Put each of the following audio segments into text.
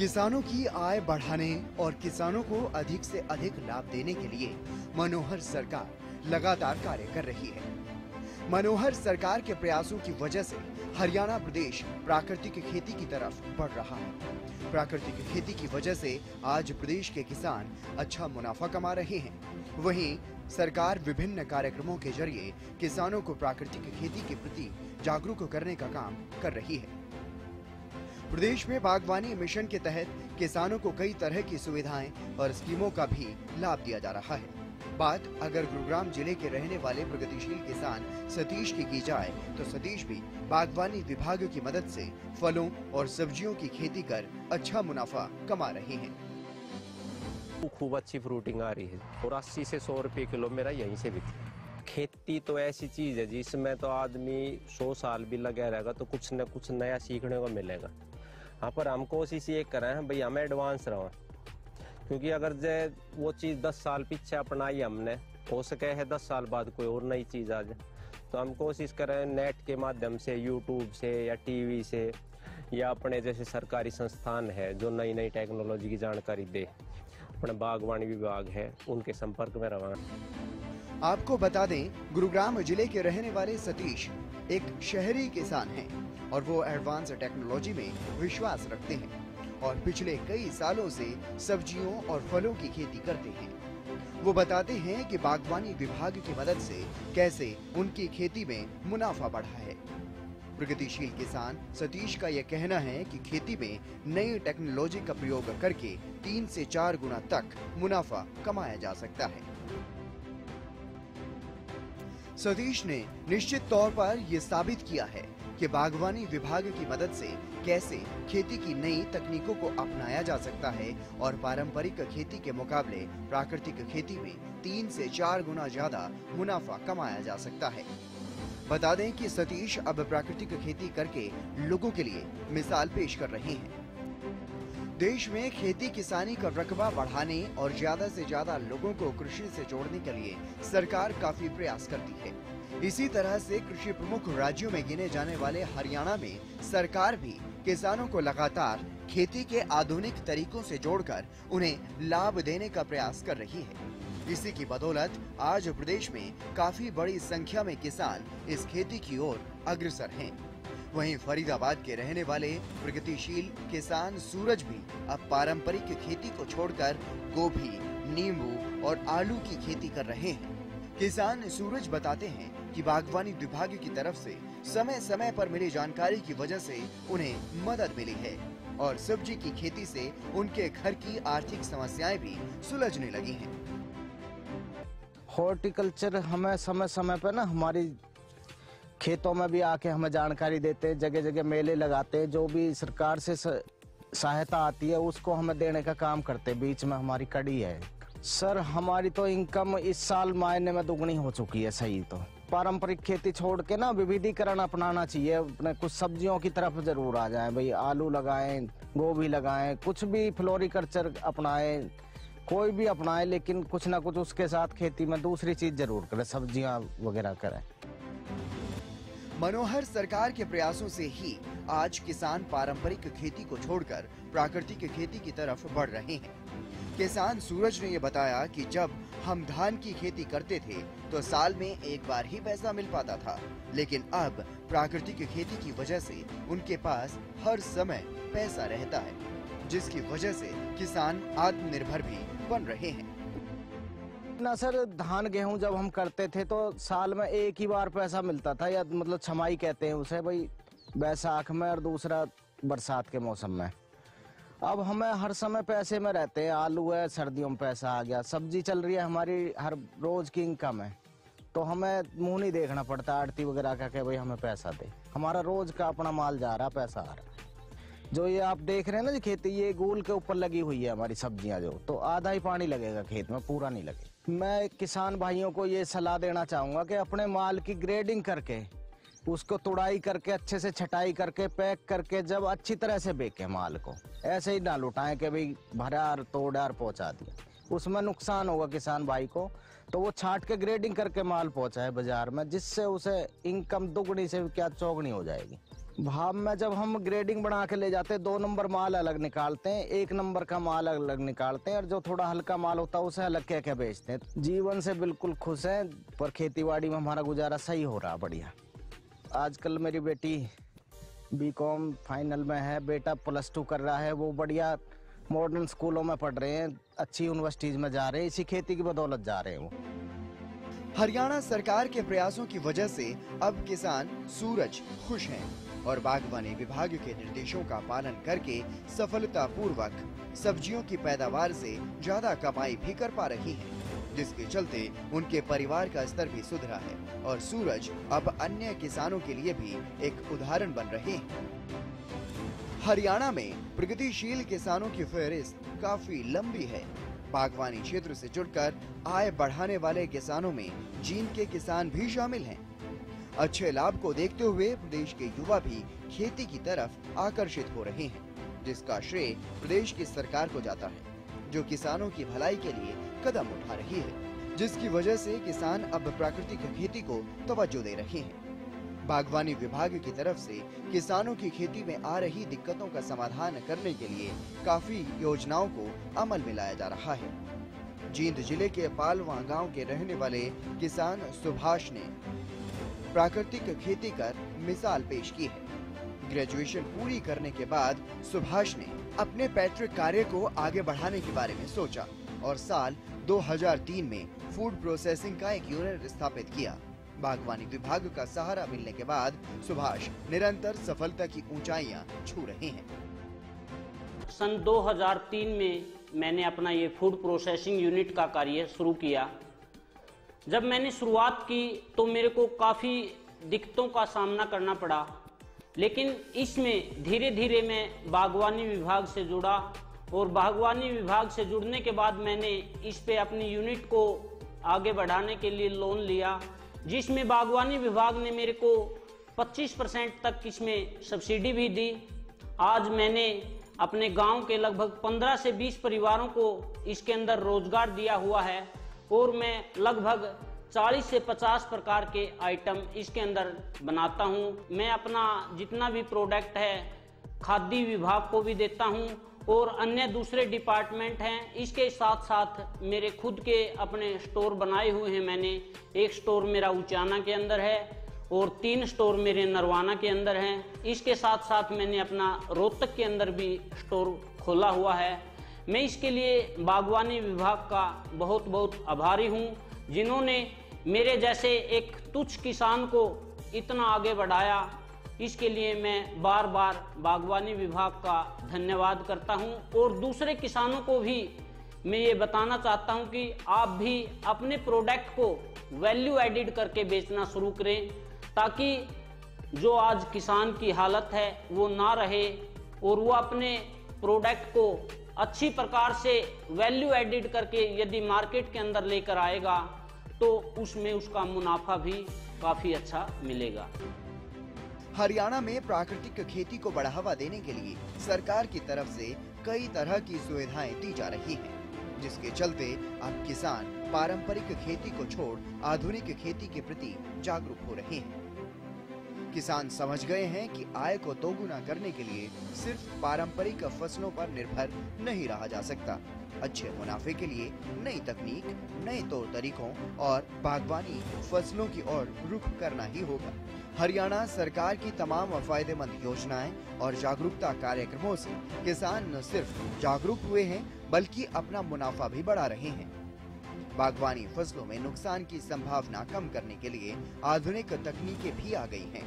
किसानों की आय बढ़ाने और किसानों को अधिक से अधिक लाभ देने के लिए मनोहर सरकार लगातार कार्य कर रही है। मनोहर सरकार के प्रयासों की वजह से हरियाणा प्रदेश प्राकृतिक खेती की तरफ़ बढ़ रहा है। प्राकृतिक खेती की वजह से आज प्रदेश के किसान अच्छा मुनाफा कमा रहे हैं। वहीं सरकार विभिन्न कार्यक्रमों के ज़रिए किसानों को प्राकृतिक खेती के प्रति जागरूक करने का काम कर रही है। प्रदेश में बागवानी मिशन के तहत किसानों को कई तरह की सुविधाएँ और स्कीमों का भी लाभ दिया जा रहा है। बात अगर गुरुग्राम ज़िले के रहने वाले प्रगतिशील किसान सतीश की की जाए तो सतीश भी बागवानी विभाग की मदद से फलों और सब्जियों की खेती कर अच्छा मुनाफा कमा रहे हैं। खूब अच्छी फ्रूटिंग आ रही है और अस्सी से सौ रुपये किलो मेरा यहीं से बिकता खेती तो ऐसी चीज़ है जिसमें तो आदमी सौ साल भी लगा रहेगा तो कुछ न कुछ नया सीखने को मिलेगा। हाँ पर हम कोशिश ये करें हैं भाई हमें एडवांस रहो क्योंकि अगर जे वो चीज़ दस साल पीछे अपनाई हमने, हो सके है दस साल बाद कोई और नई चीज़ आ जाए तो हम कोशिश करें नेट के माध्यम से यूट्यूब से, या टीवी से, या अपने जैसे सरकारी संस्थान है, जो नई नई टेक्नोलॉजी की जानकारी दे। अपने बागवानी विभाग है, उनके संपर्क में रवा आपको बता दें, गुरुग्राम ज़िले के रहने वाले सतीश एक शहरी किसान हैं और वो एडवांस टेक्नोलॉजी में विश्वास रखते हैं और पिछले कई सालों से सब्जियों और फलों की खेती करते हैं। वो बताते हैं कि बागवानी विभाग की मदद से कैसे उनकी खेती में मुनाफा बढ़ा है। प्रगतिशील किसान सतीश का यह कहना है कि खेती में नई टेक्नोलॉजी का प्रयोग करके तीन से चार गुना तक मुनाफा कमाया जा सकता है। सतीश ने निश्चित तौर पर ये साबित किया है कि बागवानी विभाग की मदद से कैसे खेती की नई तकनीकों को अपनाया जा सकता है और पारंपरिक खेती के मुकाबले प्राकृतिक खेती में तीन से चार गुना ज़्यादा मुनाफा कमाया जा सकता है। बता दें कि सतीश अब प्राकृतिक खेती करके लोगों के लिए मिसाल पेश कर रहे हैं। देश में खेती किसानी का रकबा बढ़ाने और ज़्यादा से ज़्यादा लोगों को कृषि से जोड़ने के लिए सरकार काफ़ी प्रयास करती है इसी तरह से कृषि प्रमुख राज्यों में गिने जाने वाले हरियाणा में सरकार भी किसानों को लगातार खेती के आधुनिक तरीकों से जोड़कर उन्हें लाभ देने का प्रयास कर रही है इसी की बदौलत आज प्रदेश में काफ़ी बड़ी संख्या में किसान इस खेती की ओर अग्रसर हैं। वहीं फरीदाबाद के रहने वाले प्रगतिशील किसान सूरज भी अब पारंपरिक खेती को छोड़कर गोभी, नींबू और आलू की खेती कर रहे हैं किसान सूरज बताते हैं कि बागवानी विभाग की तरफ़ से समय समय पर मिली जानकारी की वजह से उन्हें मदद मिली है और सब्ज़ी की खेती से उनके घर की आर्थिक समस्याएँ भी सुलझने लगी हैं। हॉर्टिकल्चर हमें समय समय पर ना हमारी खेतों में भी आके हमें जानकारी देते हैं जगह जगह मेले लगाते हैं, जो भी सरकार से सहायता आती है, उसको हमें देने का काम करते बीच में हमारी कड़ी है। सर, हमारी तो इनकम इस साल मायने में दुगनी हो चुकी है, सही तो। पारंपरिक खेती छोड़ के ना विविधीकरण अपनाना चाहिए, अपने कुछ सब्जियों की तरफ़ ज़रूर आ जाएँ, भाई, आलू लगाएँ, गोभी लगाएँ, कुछ भी फ्लोरिकल्चर अपनाएँ, कोई भी अपनाए, लेकिन कुछ ना कुछ उसके साथ खेती में दूसरी चीज़ ज़रूर करें, सब्ज़ियाँ वगैरह करें। मनोहर सरकार के प्रयासों से ही आज किसान पारंपरिक खेती को छोड़कर प्राकृतिक खेती की तरफ़ बढ़ रहे हैं। किसान सूरज ने ये बताया कि जब हम धान की खेती करते थे तो साल में एक बार ही पैसा मिल पाता था। लेकिन अब प्राकृतिक खेती की वजह से उनके पास हर समय पैसा रहता है, जिसकी वजह से किसान आत्मनिर्भर भी बन रहे हैं। ना सर धान, गेहूँ जब हम करते थे तो साल में एक ही बार पैसा मिलता था, या मतलब छमाई कहते हैं उसे, भाई बैसाख में और दूसरा बरसात के मौसम में। अब हमें हर समय पैसे में रहते हैं, आलू है, सर्दियों में पैसा आ गया, सब्ज़ी चल रही है हमारी हर रोज की इनकम है। तो हमें मुँह नहीं देखना पड़ता आरती वगैरह का के भाई हमें पैसा दे। हमारा रोज का अपना माल जा रहा, पैसा आ रहा। जो ये आप देख रहे हैं ना जी खेती, ये गोल के ऊपर लगी हुई है हमारी सब्ज़ियाँ जो तो आधा ही पानी लगेगा खेत में, पूरा नहीं लगेगा। मैं किसान भाइयों को ये सलाह देना चाहूँगा कि अपने माल की ग्रेडिंग करके, उसको तुड़ाई करके, अच्छे से छटाई करके, पैक करके, जब अच्छी तरह से बेचे माल को, ऐसे ही ना लुटाएँ कि भाई भरार तोड़ार पहुँचा दिया। उसमें नुकसान होगा किसान भाई को तो वो छाट के ग्रेडिंग करके माल पहुँचाए बाज़ार में, जिससे उसे इनकम दुगनी से क्या चौगनी हो जाएगी। भाव में जब हम ग्रेडिंग बना के ले जाते हैं, दो नंबर माल अलग निकालते हैं, एक नंबर का माल अलग निकालते हैं, और जो थोड़ा हल्का माल होता है, उसे अलग कह के बेचते हैं। जीवन से बिल्कुल खुश हैं, पर खेती बाड़ी में हमारा गुजारा सही हो रहा, बढ़िया। आजकल मेरी बेटी बीकॉम फाइनल में है, बेटा प्लस टू कर रहा है, वो बढ़िया मॉडर्न स्कूलों में पढ़ रहे हैं, अच्छी यूनिवर्सिटीज में जा रहे हैं, इसी खेती की बदौलत जा रहे हैं वो। हरियाणा सरकार के प्रयासों की वजह से अब किसान, सूरज खुश हैं। और बागवानी विभाग के निर्देशों का पालन करके सफलतापूर्वक सब्जियों की पैदावार से ज़्यादा कमाई भी कर पा रही हैं, जिसके चलते उनके परिवार का स्तर भी सुधरा है और सूरज अब अन्य किसानों के लिए भी एक उदाहरण बन रहे हैं। हरियाणा में प्रगतिशील किसानों की फहरिस्त काफ़ी लंबी है। बागवानी क्षेत्र से जुड़कर आय बढ़ाने वाले किसानों में जींद के किसान भी शामिल हैं। अच्छे लाभ को देखते हुए प्रदेश के युवा भी खेती की तरफ़ आकर्षित हो रहे हैं, जिसका श्रेय प्रदेश की सरकार को जाता है, जो किसानों की भलाई के लिए कदम उठा रही है, जिसकी वजह से किसान अब प्राकृतिक खेती को तवज्जो दे रहे हैं। बागवानी विभाग की तरफ़ से किसानों की खेती में आ रही दिक्कतों का समाधान करने के लिए काफ़ी योजनाओं को अमल में लाया जा रहा है। जींद ज़िले के पालवा गाँव के रहने वाले किसान सुभाष ने प्राकृतिक खेती कर मिसाल पेश की है। ग्रेजुएशन पूरी करने के बाद सुभाष ने अपने पैतृक कार्य को आगे बढ़ाने के बारे में सोचा और साल 2003 में फ़ूड प्रोसेसिंग का एक यूनिट स्थापित किया। बागवानी विभाग का सहारा मिलने के बाद सुभाष निरंतर सफलता की ऊंचाइयाँ छू रहे हैं। सन 2003 में मैंने अपना ये फ़ूड प्रोसेसिंग यूनिट का कार्य शुरू किया। जब मैंने शुरुआत की तो मेरे को काफ़ी दिक्कतों का सामना करना पड़ा। लेकिन इसमें धीरे धीरे मैं बागवानी विभाग से जुड़ा और बागवानी विभाग से जुड़ने के बाद मैंने इस पे अपनी यूनिट को आगे बढ़ाने के लिए लोन लिया, जिसमें बागवानी विभाग ने मेरे को 25 परसेंट तक इसमें सब्सिडी भी दी। आज मैंने अपने गाँव के लगभग 15 से 20 परिवारों को इसके अंदर रोज़गार दिया हुआ है। और मैं लगभग 40 से 50 प्रकार के आइटम इसके अंदर बनाता हूँ। मैं अपना जितना भी प्रोडक्ट है, खाद्य विभाग को भी देता हूँ और अन्य दूसरे डिपार्टमेंट हैं, इसके साथ साथ मेरे खुद के अपने स्टोर बनाए हुए हैं मैंने। एक स्टोर मेरा उचाना के अंदर है और तीन स्टोर मेरे नरवाना के अंदर हैं। इसके साथ साथ मैंने अपना रोहतक के अंदर भी स्टोर खोला हुआ है। मैं इसके लिए बागवानी विभाग का बहुत बहुत आभारी हूँ, जिन्होंने मेरे जैसे एक तुच्छ किसान को इतना आगे बढ़ाया। इसके लिए मैं बार बार बागवानी विभाग का धन्यवाद करता हूँ और दूसरे किसानों को भी मैं ये बताना चाहता हूँ कि आप भी अपने प्रोडक्ट को वैल्यू एडिड करके बेचना शुरू करें, ताकि जो आज किसान की हालत है वो ना रहे और वो अपने प्रोडक्ट को अच्छी प्रकार से वैल्यू एडिट करके यदि मार्केट के अंदर लेकर आएगा तो उसमें उसका मुनाफा भी काफ़ी अच्छा मिलेगा। हरियाणा में प्राकृतिक खेती को बढ़ावा देने के लिए सरकार की तरफ़ से कई तरह की सुविधाएँ दी जा रही हैं, जिसके चलते अब किसान पारंपरिक खेती को छोड़ आधुनिक खेती के प्रति जागरूक हो रहे हैं। किसान समझ गए हैं कि आय को दोगुना करने के लिए सिर्फ़ पारंपरिक फ़सलों पर निर्भर नहीं रहा जा सकता। अच्छे मुनाफे के लिए नई तकनीक, नए तौर तरीकों और बागवानी फ़सलों की ओर रुख करना ही होगा। हरियाणा सरकार की तमाम फ़ायदेमंद योजनाएँ और जागरूकता कार्यक्रमों से किसान न सिर्फ़ जागरूक हुए हैं, बल्कि अपना मुनाफा भी बढ़ा रहे हैं। बागवानी फ़सलों में नुकसान की संभावना कम करने के लिए आधुनिक तकनीकें भी आ गई हैं,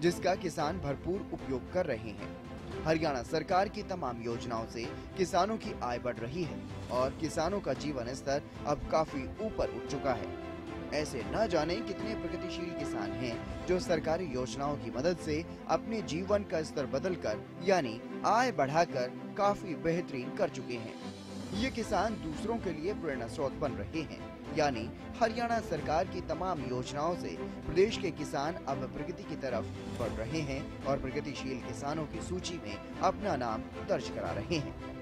जिसका किसान भरपूर उपयोग कर रहे हैं। हरियाणा सरकार की तमाम योजनाओं से किसानों की आय बढ़ रही है और किसानों का जीवन स्तर अब काफ़ी ऊपर उठ चुका है। ऐसे न जाने कितने प्रगतिशील किसान हैं जो सरकारी योजनाओं की मदद से अपने जीवन का स्तर बदलकर यानी आय बढ़ाकर काफ़ी बेहतरीन कर चुके हैं। ये किसान दूसरों के लिए प्रेरणा स्रोत बन रहे हैं। यानी हरियाणा सरकार की तमाम योजनाओं से प्रदेश के किसान अब प्रगति की तरफ़ बढ़ रहे हैं और प्रगतिशील किसानों की सूची में अपना नाम दर्ज करा रहे हैं।